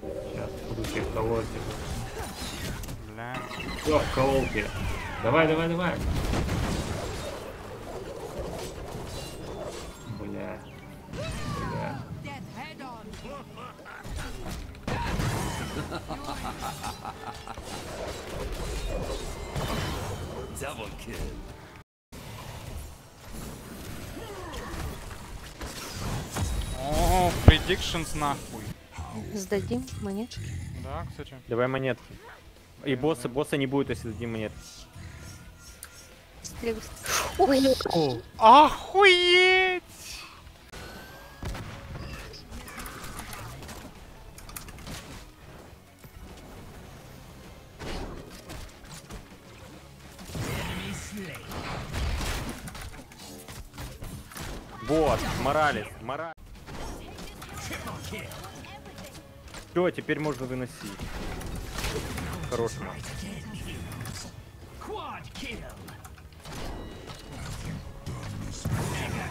Сейчас буду тебе колоть. Бля. Все, в кололке. Давай, давай, давай. Бля. Бля. Double kill. О, predictions нахуй. Сдадим монетки. Да, кстати. Давай монетки. И босса, босса не будет, если дадим монетки. Ой, Охуеть! Вот, Моралес, Моралес. Все, теперь можно выносить.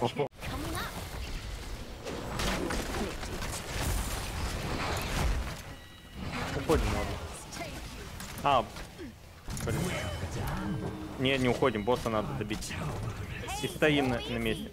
Опа. Уходим, ладно. А, блин. Не, не уходим, босса надо добить. И стоим на, на месте.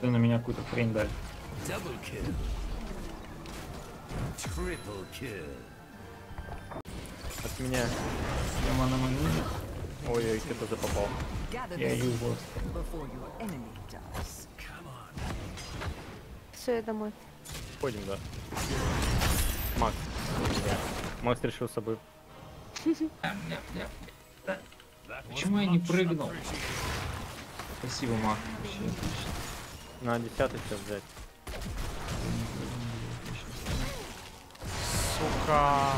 Ты на меня какую-то хрень kill. От меня. Прямо на мою. Ой-ой, кто-то запопал. Я его. все, я домой. Ходим, да. Макс. Макс решил с собой. Почему я не прыгнул? Спасибо, Мак. Вообще отлично. На десятый сейчас взять. Сука.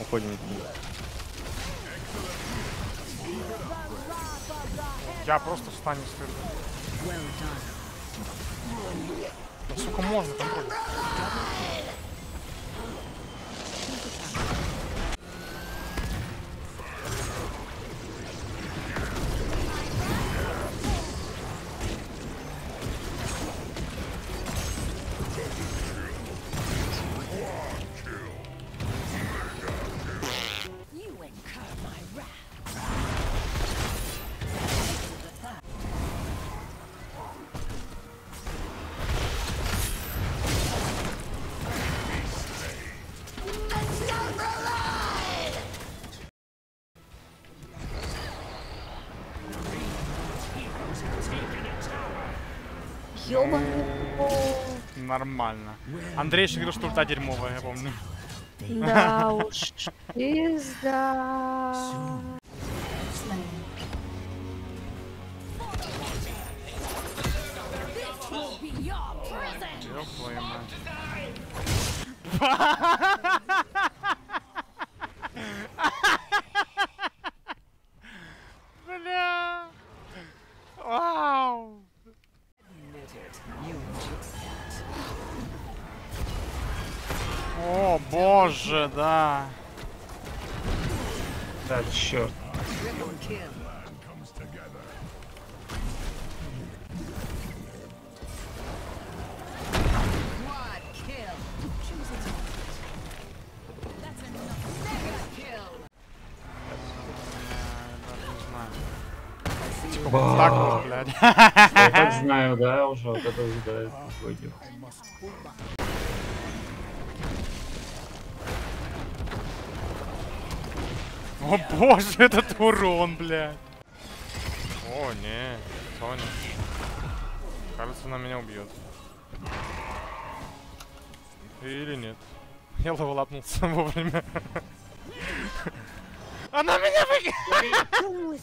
Уходим. Я просто встань и стыд. Да, сука, можно контроль. Ёбаный. Нормально. Андрей еще говорил, что ульта дерьмовая, я помню. Да уж. Пизда. Ёб твою мать. Бля. Вау. О, боже, да. Да, черт. Triple kill. Quad kill. That's enough. Mega kill. Вот так вот, блядь. Я так знаю, да, уже вот это уже да, выйдет. О боже, этот урон, блядь. О, не, Соня. Кажется, она меня убьет. Или нет. Я левелапнулся вовремя. Она меня вы...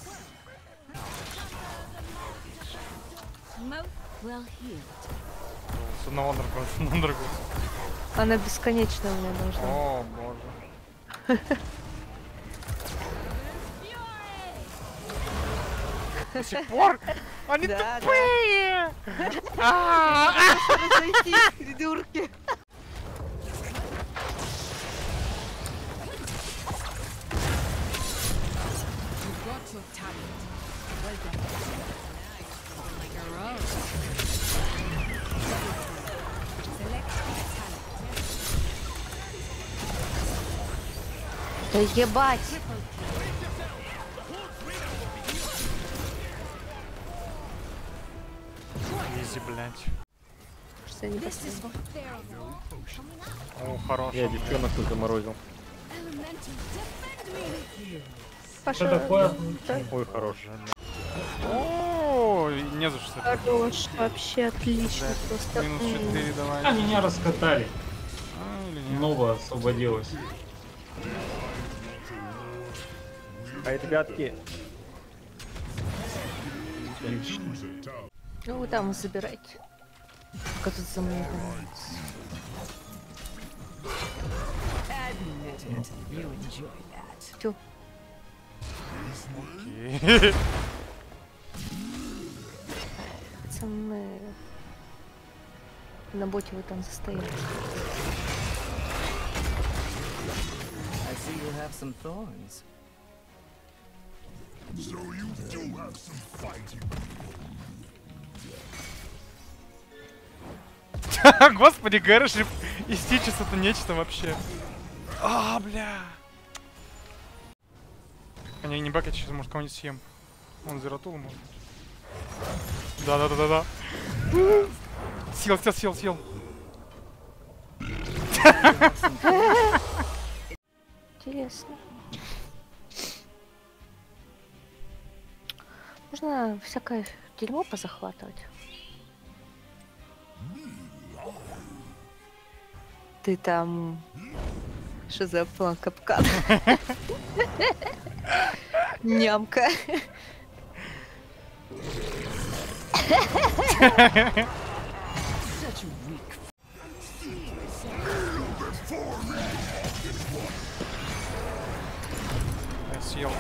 Smoke well healed. С одного одного другого. Она бесконечно у меня должна. О, боже. До сих пор? Они Да, да. тупые! Разойтись, придурки. You got Изи, блядь. Что не. О, хорош. Я девчонок тут заморозил. Me! Что такое? Ой, хорош. О, не за что. хорош. Вообще отлично просто. Минус М. 4 А, давай. меня раскатали. А, или нет? Нова освободилась. Ай, ребятки, Отлично. Ну, вы там забирайте. Пока тут за мной. Тю. Пацаны. На боте вы там застояли. See you have some thorns. Господи, Гэршип и Стичес это нечто вообще. А, бля. А не, не бэкать, сейчас может кого-нибудь съем. Он зератул может. Да-да-да-да-да. Съел, съел, съел, съел. Интересно. Можно всякое дерьмо позахватывать. Ты там... Что за план капкан? Нямка. Съел.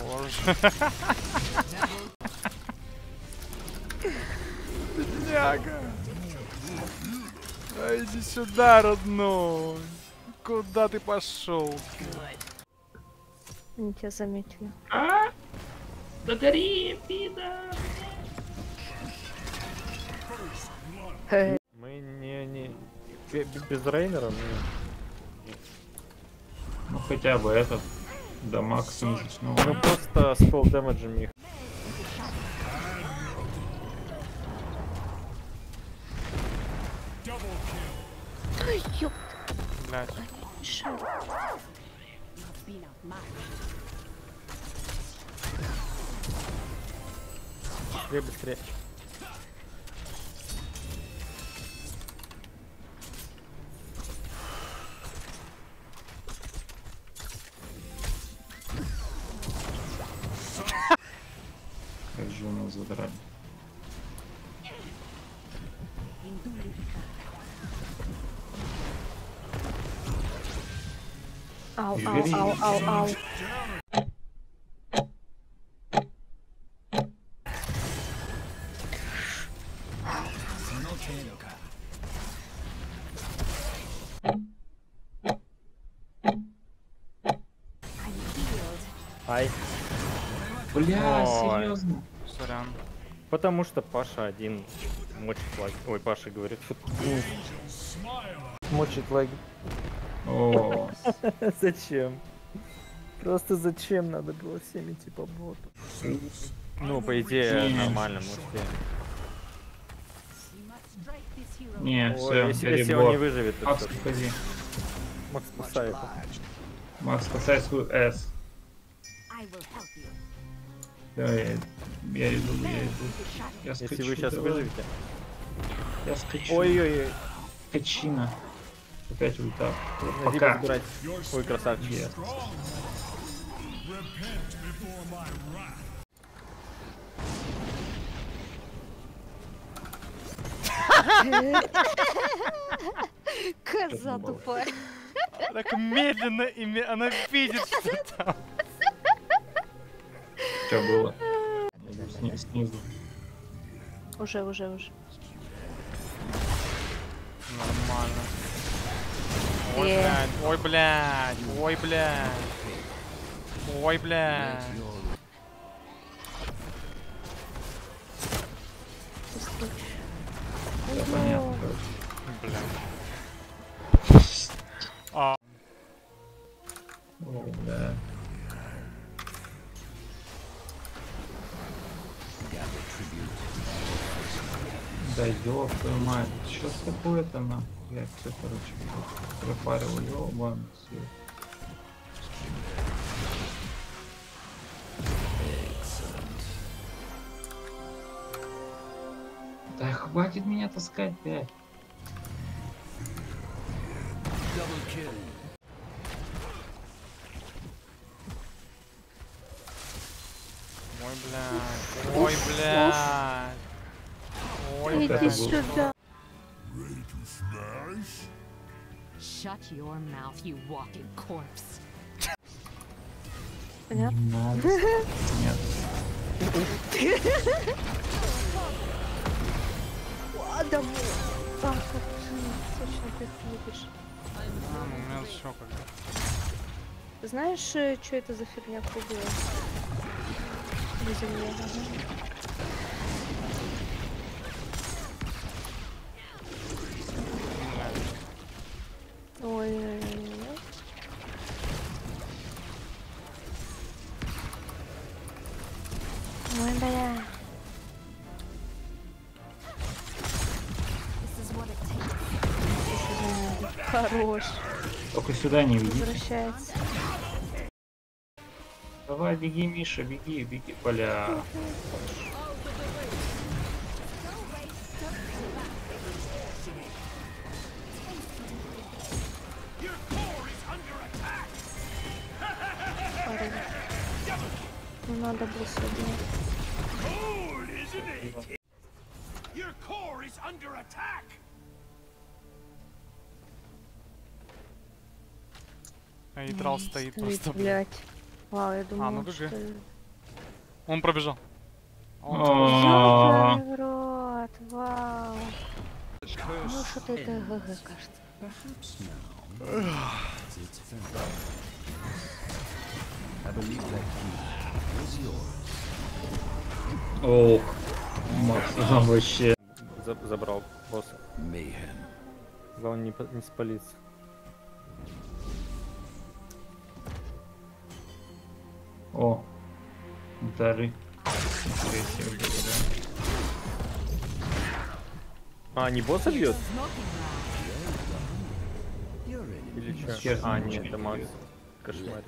Боже. Бедняга. А иди сюда, родной. Куда ты пошел? Они тебя заметили. А? Да гори, пидор! Э, мы не, не... бе- бе- Без Рейнера мы... Ну хотя бы этот. Дамаг снизить. Ну, Мы просто с пол дэмэджем их. Trebuie, trebuie. Jonas atrás. Au, au, au, au, au. Потому что Паша один мочит лаги. Ой, Паша говорит. Мочит лаги. О, Зачем? Просто зачем надо было всем идти по боту? Ну, по идее, нормально, hero. не, Ой, все, если, если он не выживет, то Макс, уходи. Макс спасает. Макс, спасай свою S. Да, я, я иду, я иду. Я Если скачу, вы сейчас давай. выживете. Я скачу. Ой-ой-ой. Качина. Опять ульта. Нужно Пока. Ой, красавчик. Yes. Коза тупая. Так медленно, и ме- она видит, что там. Что было? Сни- Снизу. Уже, уже, уже. Нормально. Ой, блядь, ой, блядь, ой, блядь. Ой, блядь. Ёб твою мать, что такое-то нахуй? Я все, короче, пропаривал, ёбан. Да хватит меня таскать, блядь. ой, Был- сюда. Shut your mouth, you walking corpse. Понятно? Нет. Как точно ты у меня. Знаешь, что это за фигня круглая? На земле. Хорош. Только сюда не ведите. Возвращается. Давай, беги, Миша, беги, беги. Хорош. Не надо было сегодня. Your core is under attack! А Нейтрал стоит Стоит, просто, блядь. Вау, я думала, ну, ГГ. что... Он пробежал. Он А, рот, вау. Ну, что-то это ГГ, кажется. Ох, Макс, там вообще. За- забрал босса. Главное не, не спалиться. О, дары. А, не босса бьет? Или что? А, нет, это Макс. Кошмар.